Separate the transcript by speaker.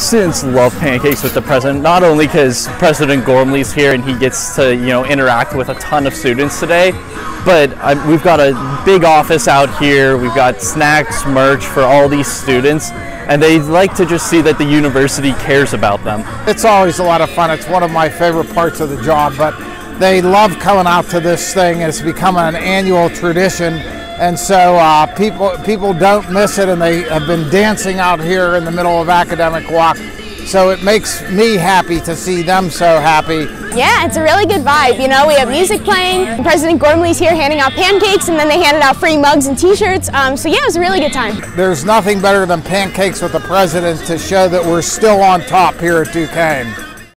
Speaker 1: Students love pancakes with the president, not only because President Gormley's here and he gets to, you know, interact with a ton of students today, but we've got a big office out here. We've got snacks, merch for all these students, and they like to just see that the university cares about them.
Speaker 2: It's always a lot of fun. It's one of my favorite parts of the job, but they love coming out to this thing. It's become an annual tradition and so uh, people people don't miss it, and they have been dancing out here in the middle of Academic Walk. So it makes me happy to see them so happy.
Speaker 3: Yeah, it's a really good vibe. You know, we have music playing. President Gormley's here handing out pancakes, and then they handed out free mugs and T-shirts. Um, so yeah, it was a really good time.
Speaker 2: There's nothing better than pancakes with the president to show that we're still on top here at Duquesne.